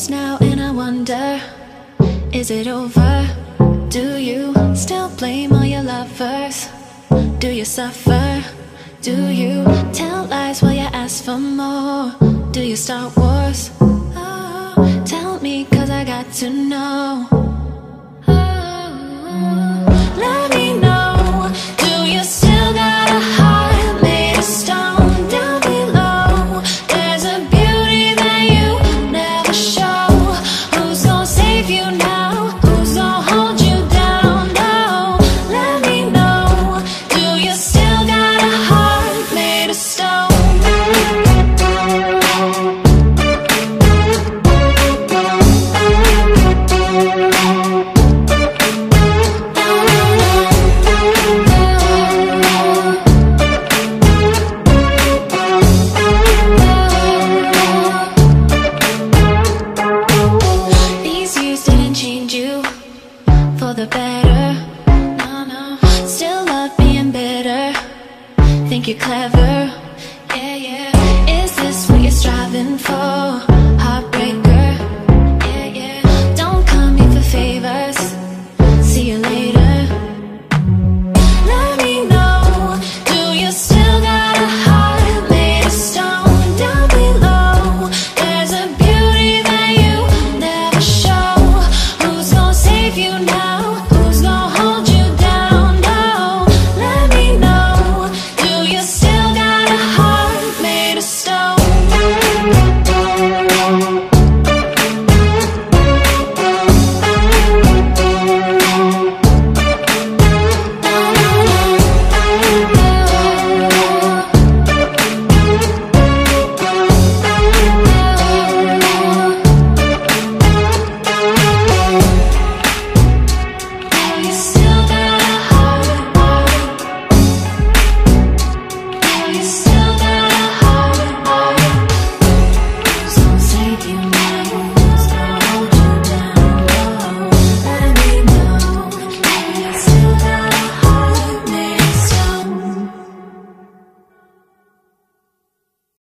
years now and I wonder Is it over? Do you still blame all your lovers? Do you suffer? Do you tell lies while you ask for more? Do you start wars? Oh, tell me cause I got to know the better. No, no. Still love being bitter. Think you're clever. Yeah, yeah. Is this what you're striving for? Heartbreaker. Yeah, yeah. Don't come here for favors. See you later. Let me know. Do you still got a heart made of stone? Down below? There's a beauty that you never show. Who's gonna save you now?